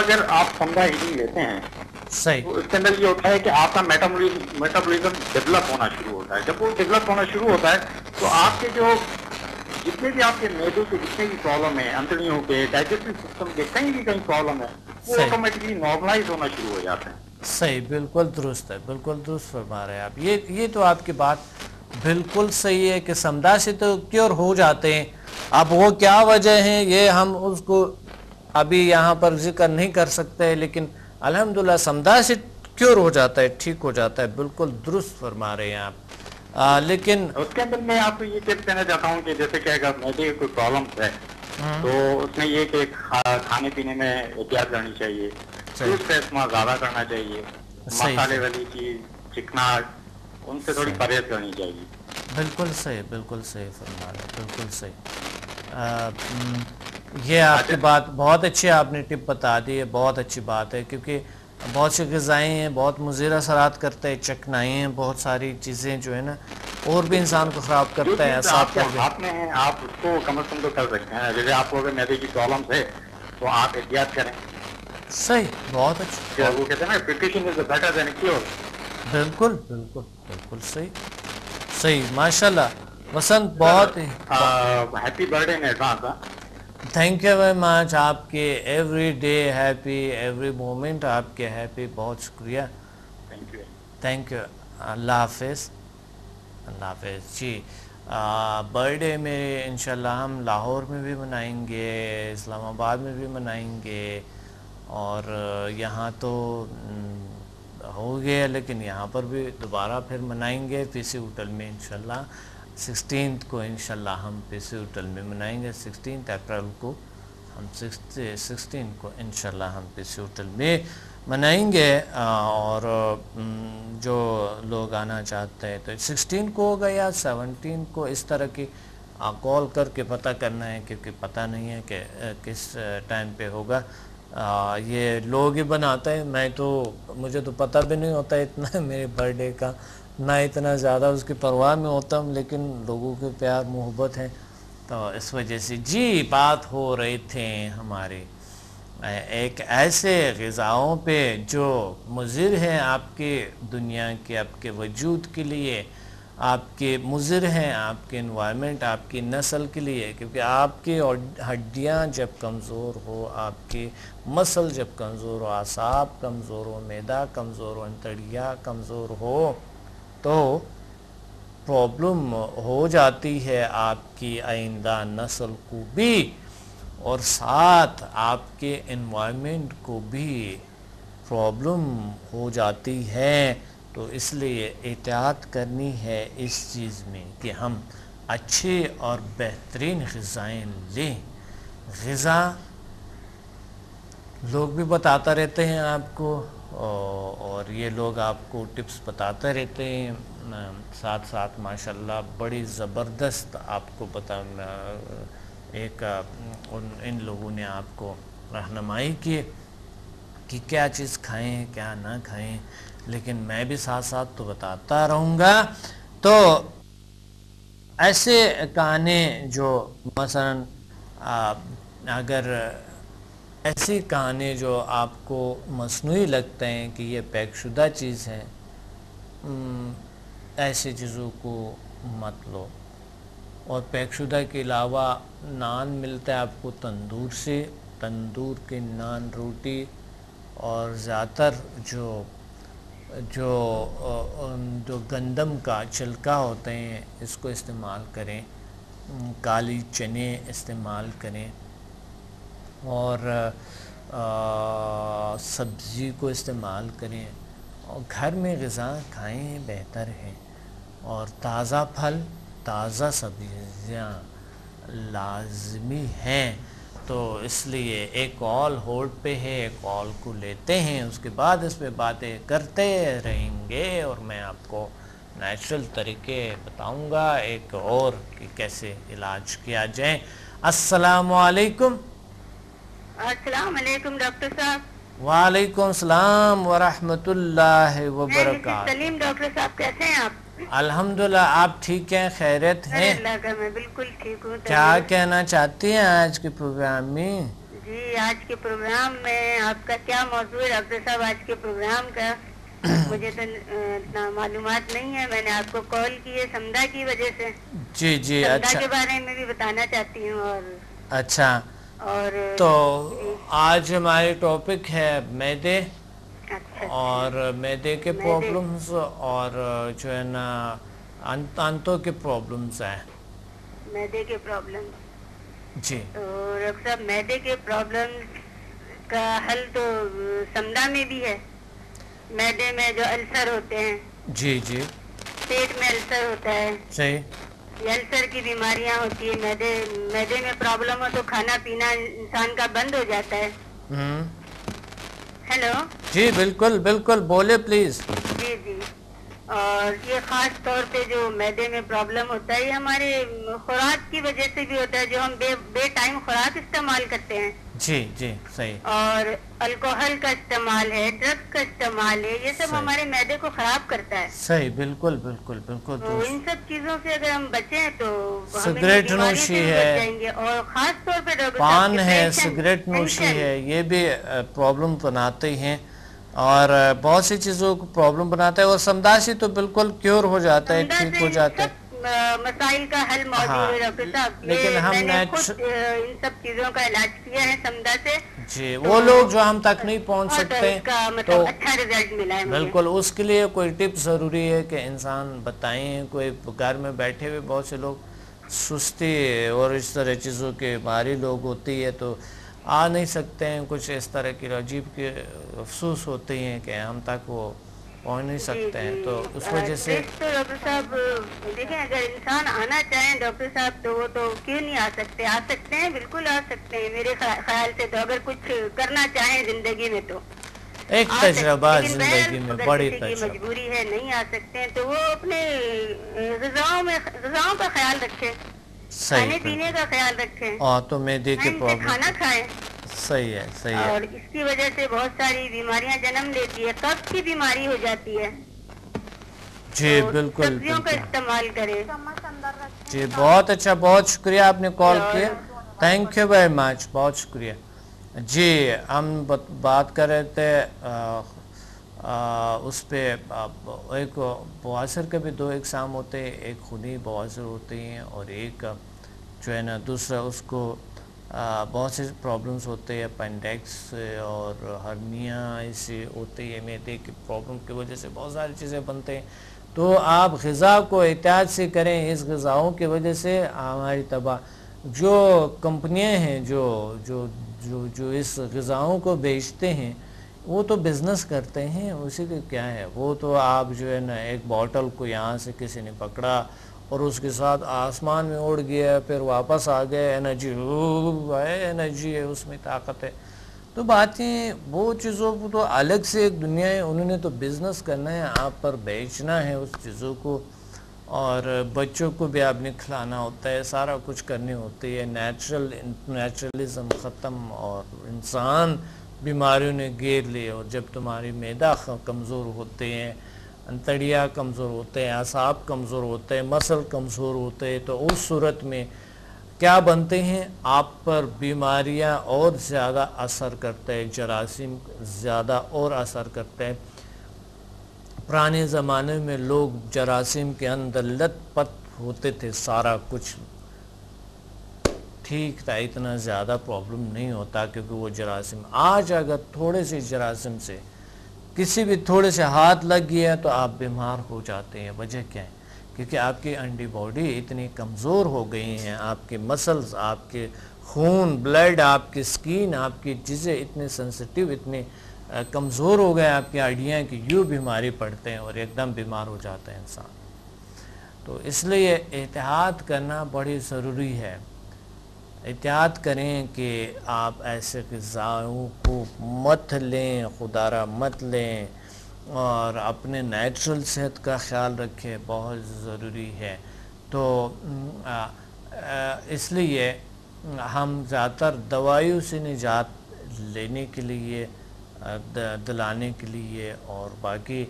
अगर आप फंगा हीलिंग लेते हैं सही। तो इसके अंदर ये होता है कि आपका मेटाबॉलिज्म मेटाबॉलिज्म डेवलप होना शुरू होता है। जब वो डेवलप होना शुरू होता है तो आपके जो जितने भी आपके मेदों के जितने भी प्रॉब्लम है अंतड़ियों के डाइजेस्टिव सिस्टम के कहीं भी कहीं प्रॉब्लम है वो ऑटोमेटिकली नॉर्मलाइज होना शुरू हो जाते हैं। सही बिल्कुल दुरुस्त है बिल्कुल दुरुस्त फरमा रहे हैं आप। ये ये तो आपकी बात बिल्कुल सही है कि समदा से तो क्योर हो जाते हैं। अब वो क्या वजह है ये हम उसको अभी यहाँ पर ज़िक्र नहीं कर सकते लेकिन अल्हम्दुलिल्लाह समदा से क्योर हो जाता है? ठीक हो जाता है। बिल्कुल दुरुस्त फरमा रहे हैं आप। आ, लेकिन उसके अंदर मैं आपको ये टिप देना चाहता हूँ कि जैसे कि अगर मैदे कोई प्रॉब्लम है तो उसमें ये कि खा, खाने पीने में एहतियात करनी चाहिए। का इस्तेमाल ज़्यादा करना चाहिए मसाले वाली चीज़ चिकनाट उनसे थोड़ी परहेज करनी चाहिए। बिल्कुल सही बिल्कुल सही फरमा रहे बिल्कुल सही। आ, हम्म, ये आपकी बात बहुत अच्छी आपने टिप बता दी है बहुत अच्छी बात है क्योंकि बहुत सी गज़ाएँ हैं बहुत मुजीर असरात करते हैं चकनाई हैं बहुत सारी चीज़ें जो है ना और भी इंसान को ख़राब करता है आपके हाथ में है आप उसको कम अज कम तो कर सकते हैं। जैसे आपको अगर मैदे की प्रॉब्लम है तो आप एहतियात करें। सही बहुत अच्छी। क्या वो कहते हैं ना preparation is better than cure बिल्कुल बिल्कुल बिल्कुल सही सही माशाल्लाह वसंत बहुत happy birthday in advance thank you very much आपके every day happy every moment आपके हैप्पी बहुत शुक्रिया. थैंक यू थैंक यू अल्लाह हाफिज़. अल्लाह हाफिज़. जी बर्थडे में इंशाल्लाह हम लाहौर में भी मनाएँगे इस्लामाबाद में भी मनाएँगे. और यहाँ तो हम्म, हो गया लेकिन यहाँ पर भी दोबारा फिर मनाएँगे. पीसी होटल में इंशाल्लाह. सिक्सटीन को इंशाल्लाह हम पीसी होटल में मनाएँगे। सिक्सटीन अप्रैल को हम सिक्सटीन को इंशाल्लाह हम पीसी होटल में मनाएँगे। और जो लोग आना चाहते हैं तो सिक्सटीन को होगा या सेवनटीन को? इस तरह की कॉल करके पता करना है, क्योंकि पता नहीं है कि किस टाइम पे होगा। ये लोग ही बनाते हैं। मैं तो मुझे तो पता भी नहीं होता इतना मेरे बर्थडे का। ना इतना ज़्यादा उसकी परवाह में होता हूँ, लेकिन लोगों के प्यार, मोहब्बत है। तो इस वजह से जी, बात हो रहे थे हमारी। एक ऐसे गज़ाओं पे जो मुज़र हैं आपके दुनिया के, आपके वजूद के लिए, आपके मुज़र हैं आपके इन्वायरमेंट आपकी नस्ल के लिए, क्योंकि आपकी हड्डियाँ जब कमज़ोर हो, आपके मसल जब कमज़ोर हो, आसाब कमज़ोर हो, मैदा कमज़ोर हो, अंतड़िया कमज़ोर हो तो प्रॉब्लम हो जाती है आपकी आइंदा नस्ल को भी और साथ आपके इन्वायरमेंट को भी प्रॉब्लम हो जाती है। तो इसलिए एहतियात करनी है इस चीज़ में कि हम अच्छे और बेहतरीन गज़ाएँ लें। गज़ा लोग भी बताता रहते हैं आपको। और ये लोग आपको टिप्स बताते रहते हैं साथ साथ माशाल्लाह बड़ी ज़बरदस्त आपको बता एक, उन, इन लोगों ने आपको रहनुमाई की कि क्या चीज़ खाएँ, क्या ना खाएँ, लेकिन मैं भी साथ साथ तो बताता रहूँगा। तो ऐसे गाने जो मसलन अगर ऐसी कहानी जो आपको मसनू लगते हैं कि ये पैकशुदा चीज़ है ऐसी चीज़ों को मत लो। और पैकशुदा के अलावा नान मिलता है आपको तंदूर से। तंदूर के नान रोटी और ज़्यादातर जो जो जो गंदम का छिलका होते हैं, इसको इस्तेमाल करें। काली चने इस्तेमाल करें। और सब्ज़ी को इस्तेमाल करें और घर में गज़ा खाएँ, बेहतर है। और ताज़ा फल, ताज़ा सब्ज़ियाँ लाजमी हैं। तो इसलिए एक कॉल होल्ड पे है, एक कॉल को लेते हैं, उसके बाद इस पर बातें करते रहेंगे और मैं आपको नेचुरल तरीके बताऊँगा, एक और कि कैसे इलाज किया जाए। अस्सलाम वालेकुम डॉक्टर साहब। वालेकुम सलाम वरहमतुल्लाहि मैं वबरकातुहू। सलीम डॉक्टर साहब कैसे हैं आप? अल्हम्दुलिल्लाह आप ठीक हैं? खैरियत हैं? मैं बिल्कुल ठीक हूँ क्या कहना चाहती हैं आज के प्रोग्राम में? जी आज के प्रोग्राम में आपका क्या मौजू है डॉक्टर साहब आज के प्रोग्राम का? मुझे तो इतना मालूमात नहीं है मैंने आपको कॉल की है समदा की वजह से? जी जी अच्छा। के बारे में भी बताना चाहती हूँ और अच्छा और तो आज हमारे टॉपिक है मैदे अच्छा और मैदे के। प्रॉब्लम्स और जो है ना अंतों के प्रॉब्लम्स हैं। मैदे के प्रॉब्लम जी। तो डॉक्टर साहब मैदे के प्रॉब्लम का हल तो समदा में भी है। मैदे में जो अल्सर होते हैं। जी जी। पेट में अल्सर होता है। सही। अल्सर की बीमारियाँ होती है मैदे मैदे में प्रॉब्लम हो तो खाना पीना इंसान का बंद हो जाता है। हम्म। हेलो जी बिल्कुल बिल्कुल बोले प्लीज़ जी जी। और ये खास तौर पे जो मैदे में प्रॉब्लम होता है ये हमारे खुराक की वजह से भी होता है जो हम बे बे टाइम खुराक इस्तेमाल करते हैं। जी जी सही। और अल्कोहल का इस्तेमाल है ड्रग्स का इस्तेमाल है ये सब हमारे मैदे को खराब करता है। सही बिल्कुल बिल्कुल बिल्कुल। तो इन सब चीज़ों से अगर हम बचें तो सिगरेट नोशी है। और खास तौर पे पान है सिगरेट नोशी है ये भी प्रॉब्लम बनाते हैं और बहुत सी चीज़ों को प्रॉब्लम बनाता है और समदासी तो बिल्कुल क्योर हो जाता है ठीक हो जाता है। मसाइल का हल मौजूद हाँ, है डॉक्टर साहब लेकिन हम खुद इन सब चीज़ों का इलाज किया है समझा से। जी तो वो लोग जो हम तक नहीं पहुँच सकते इसका तो मतलब अच्छा रिज़ल्ट मिला है बिल्कुल उसके लिए कोई टिप ज़रूरी है कि इंसान बताएँ कोई घर में बैठे हुए बहुत से लोग सुस्ती और इस तरह चीज़ों के भारी लोग होती है तो आ नहीं सकते हैं। कुछ इस तरह की अजीब के अफसोस होते हैं कि हम तक वो पहुँच नहीं सकते हैं। तो उस वजह से तो डॉक्टर साहब। देखें अगर इंसान आना चाहे डॉक्टर साहब तो वो तो क्यों नहीं आ सकते? आ सकते हैं बिल्कुल आ सकते हैं मेरे ख्याल से तो अगर कुछ करना चाहे ज़िंदगी में तो। एक तजर्बा ज़िंदगी में बड़ी मजबूरी है नहीं आ सकते हैं तो वो अपने गजाओं में गजाओं का ख्याल रखें। सही खाने पीने का ख्याल रखें। और तो से प्रॉब्लम खाना खाएँ। सही है सही है। और इसकी वजह से बहुत सारी बीमारियाँ जन्म लेती है कब्ज की बीमारी हो जाती है। जी तो बिल्कुल सब्जियों का इस्तेमाल करें। जी बहुत अच्छा बहुत शुक्रिया आपने कॉल किया। थैंक यू वेरी मच बहुत शुक्रिया। जी हम बात कर रहे थे आ, आ, उस पे आ, एक बवासर के भी दो एग्ज़ाम होते हैं एक खूनी बवासर होते हैं और एक जो है ना दूसरा उसको बहुत से प्रॉब्लम्स होते हैं अपेंडिक्स और हर्निया ऐसे होते हैं। मैदे की प्रॉब्लम की वजह से बहुत सारी चीज़ें बनते हैं। तो आप गज़ा को एहतियात से करें, इस गज़ाओं की वजह से हमारी तबाह। जो कंपनियाँ हैं, जो जो जो जो इस गज़ाओं को बेचते हैं, वो तो बिज़नेस करते हैं, उसी के क्या है? वो तो आप जो है ना, एक बॉटल को यहाँ से किसी ने पकड़ा और उसके साथ आसमान में उड़ गया, फिर वापस आ गए एनर्जी है एनर्जी है, उसमें ताकत है। तो बातें, वो चीज़ों को तो अलग से एक दुनिया है, उन्होंने तो बिज़नेस करना है, आप पर बेचना है उस चीज़ों को। और बच्चों को भी आपने खिलाना होता है, सारा कुछ करनी होती है। नेचुरल नेचुरलिज्म ख़त्म और इंसान बीमारियों ने घेर लिए और जब तुम्हारी मैदा कमज़ोर होते हैं अंतड़िया कमज़ोर होते हैं असाब कमज़ोर होते हैं, मसल कमज़ोर होते हैं तो उस सूरत में क्या बनते हैं? आप पर बीमारियाँ और ज़्यादा असर करते हैं, जरासीम ज़्यादा और असर करते हैं। पुराने ज़माने में लोग जरासीम के अंदर लतपत होते थे, सारा कुछ ठीक था, इतना ज़्यादा प्रॉब्लम नहीं होता क्योंकि वो जरासीम, आज अगर थोड़े से जरासीम से किसी भी थोड़े से हाथ लग गया तो आप बीमार हो जाते हैं। वजह क्या है? क्योंकि आपकी अंडी बॉडी इतनी कमज़ोर हो गई हैं, आपके मसल्स आपके खून ब्लड आपकी स्किन आपकी चीज़ें इतने सेंसिटिव इतने कमज़ोर हो गए आपकी हड्डियाँ कि यूँ बीमारी पड़ते हैं और एकदम बीमार हो जाता है इंसान। तो इसलिए एहतियात करना बड़ी ज़रूरी है। एहतियात करें कि आप ऐसे ग़ज़ाओं को मत लें, खुदारा मत लें और अपने नेचुरल सेहत का ख्याल रखें, बहुत ज़रूरी है। तो इसलिए हम ज़्यादातर दवाइयों से निजात लेने के लिए दिलाने के लिए और बाकी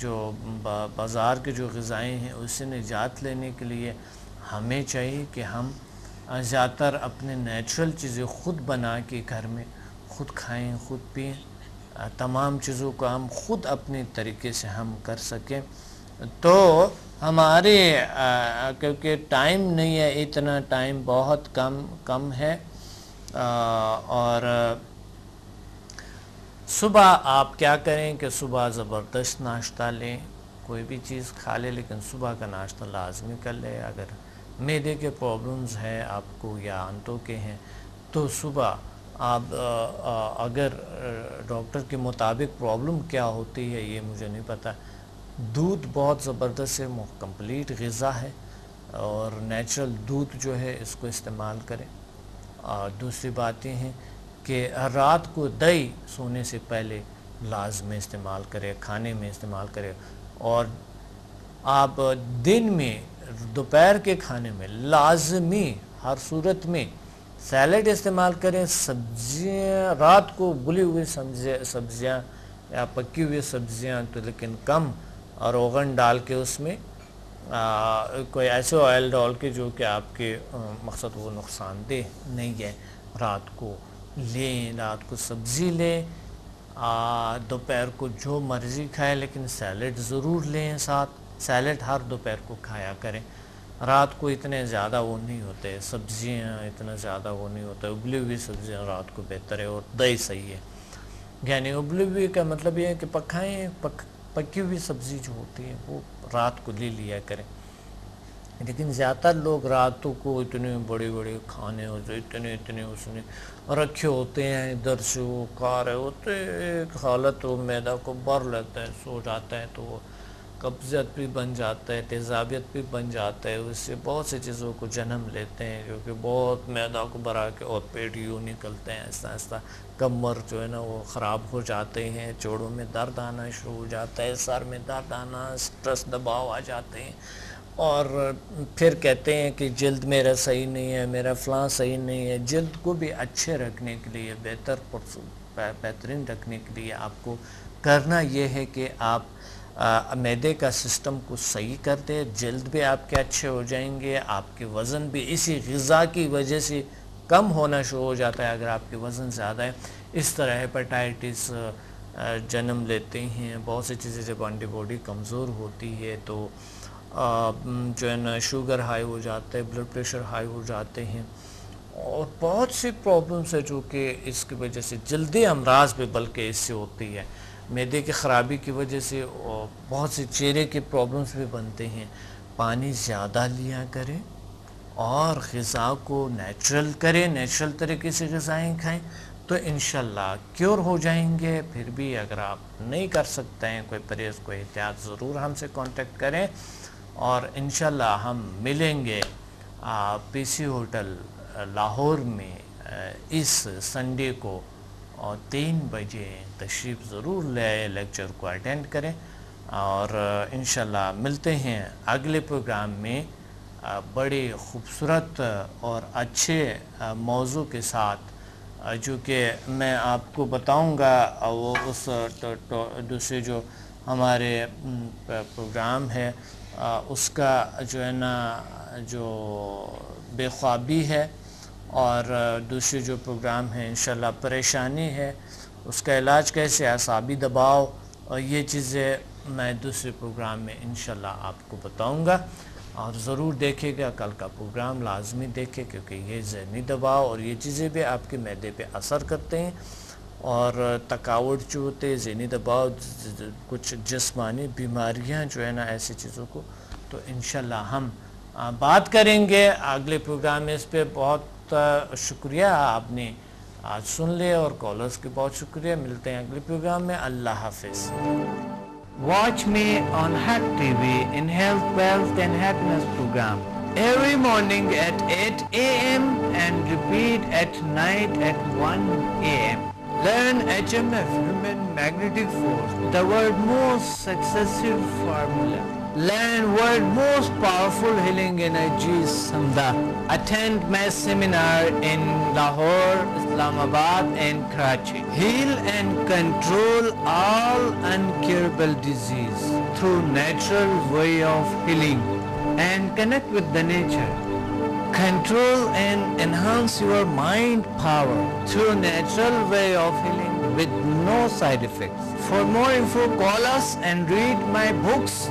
जो बाज़ार के जो गज़ाएँ हैं, उससे निजात लेने के लिए हमें चाहिए कि हम ज़्यादातर अपने नेचुरल चीज़ें ख़ुद बना के घर में ख़ुद खाएँ ख़ुद पिए। तमाम चीज़ों को हम ख़ुद अपने तरीके से हम कर सकें। तो हमारे क्योंकि टाइम नहीं है इतना टाइम बहुत कम कम है। आ, और सुबह आप क्या करें कि सुबह ज़बरदस्त नाश्ता लें। कोई भी चीज़ खा लें लेकिन सुबह का नाश्ता लाजमी कर लें। अगर मैदे के प्रॉब्लम्स हैं, आपको या अंतों के हैं तो सुबह आप अगर डॉक्टर के मुताबिक प्रॉब्लम क्या होती है, ये मुझे नहीं पता। दूध बहुत ज़बरदस्त है कंप्लीट गज़ा है और नेचुरल दूध जो है, इसको इस्तेमाल करें। और दूसरी बातें हैं कि रात को दही सोने से पहले लाजमी इस्तेमाल करें, खाने में इस्तेमाल करें और आप दिन में दोपहर के खाने में लाजमी हर सूरत में सैलड इस्तेमाल करें सब्ज़ियाँ रात को बुली हुई सब्ज़ियाँ या पकी हुई सब्ज़ियाँ तो लेकिन कम और ओवन डाल के उसमें आ, कोई ऐसे ऑयल डाल के जो कि आपके मकसद वो नुकसानदेह नहीं है। रात को लें रात को सब्ज़ी लें दोपहर को जो मर्ज़ी खाएँ लेकिन सैलड ज़रूर लें साथ। सैलड हर दोपहर को खाया करें। रात को इतने ज़्यादा वो नहीं होते, सब्ज़ियाँ इतना ज़्यादा वो नहीं होता, उबली हुई सब्ज़ियाँ रात को बेहतर है और दही सही है। यानी उबली हुई का मतलब ये है कि पकाएँ, पक, पकी हुई सब्ज़ी जो होती है वो रात को ले लिया करें। लेकिन ज़्यादातर लोग रातों को इतने बड़े बड़े खाने होते इतने इतने उसने रखे होते हैं, इधर से वो खा रहे होते एक हालत वो मैदा को भर लेता है, सो जाता है तो वो कब्ज़त भी बन जाता है, तेज़ाबियत भी बन जाता है, उससे बहुत सी चीज़ों को जन्म लेते हैं जो कि बहुत मैदा को भरा के और पेट यूँ निकलते हैं, ऐसा ऐसा, कमर जो है ना वो ख़राब हो जाते हैं जोड़ों में दर्द आना शुरू हो जाता है, सर में दर्द आना स्ट्रेस दबाव आ जाते हैं, और फिर कहते हैं कि जल्द मेरा सही नहीं है, मेरा फ़लाँ सही नहीं है, जल्द को भी अच्छे रखने के लिए, बेहतर बेहतरीन रखने के लिए आपको करना ये है कि आप मैदे का सिस्टम को सही कर दे जल्द भी आपके अच्छे हो जाएँगे, आपके वज़न भी इसी गज़ा की वजह से कम होना शुरू हो जाता है अगर आपके वज़न ज़्यादा है। इस तरह हेपेटाइटिस जन्म लेते हैं, बहुत सी चीज़ें जब एंटीबॉडी कमज़ोर होती है तो जो है ना शुगर हाई हो जाता है ब्लड प्रेशर हाई हो जाते हैं और बहुत सी प्रॉब्लम्स है जो कि इसकी वजह से जल्दी अमराज भी बल्कि इससे होती है। मैदे की ख़राबी की वजह से बहुत से चेहरे के प्रॉब्लम्स भी बनते हैं। पानी ज़्यादा लिया करें और गज़ा को नेचुरल करें नेचुरल तरीके से गज़ाएँ खाएँ तो इन क्योर हो जाएँगे। फिर भी अगर आप नहीं कर सकते हैं, कोई परहेज़, कोई एहतियात ज़रूर हमसे कांटेक्ट करें और इन हम मिलेंगे। पीसी होटल लाहौर में इस संडे को और तीन बजे तशरीफ़ ज़रूर ले आए लेक्चर को अटेंड करें और इन मिलते हैं अगले प्रोग्राम में बड़े ख़ूबसूरत और अच्छे मौजू के साथ। जो कि मैं आपको बताऊँगा वो उस तो, तो, दूसरे जो हमारे प्रोग्राम है उसका जो है ना जो बेख्वाबी है और दूसरे जो प्रोग्राम है इन परेशानी है, उसका इलाज कैसे असाबी दबाव और ये चीज़ें मैं दूसरे प्रोग्राम में इन आपको बताऊँगा। और ज़रूर देखेगा, कल का प्रोग्राम लाजमी देखे, क्योंकि ये जहनी दबाव और ये चीज़ें भी आपके मैदे पे असर करते हैं। और, थकावट जो होते हैं, जहनी दबाव कुछ जिसमानी बीमारियाँ जो है ना, ऐसी चीज़ों को तो इन हम बात करेंगे अगले प्रोग्राम में इस पर बहुत का शुक्रिया, आपने आज सुन लिया और कॉलर्स के बहुत शुक्रिया। मिलते हैं अगले प्रोग्राम में। अल्लाह हाफिज। Watch me on hack TV in health wealth and happiness programme every morning at 8 AM and repeat at night at 1 AM learn H M F human magnetic force the world most successive formula Learn world most powerful healing energies Samda. Attend my seminar in Lahore, Islamabad and Karachi. Heal and control all uncurable disease through natural way of healing and connect with the nature. control and enhance your mind power through natural way of healing with no side effects. For more info, call us and read my books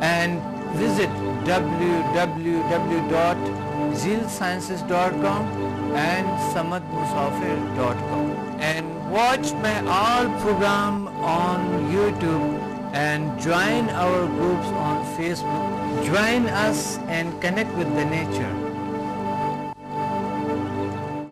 and visit www.zealsciences.com and samadmusafir.com and watch my all program on YouTube and join our groups on Facebook. Join us and connect with the nature.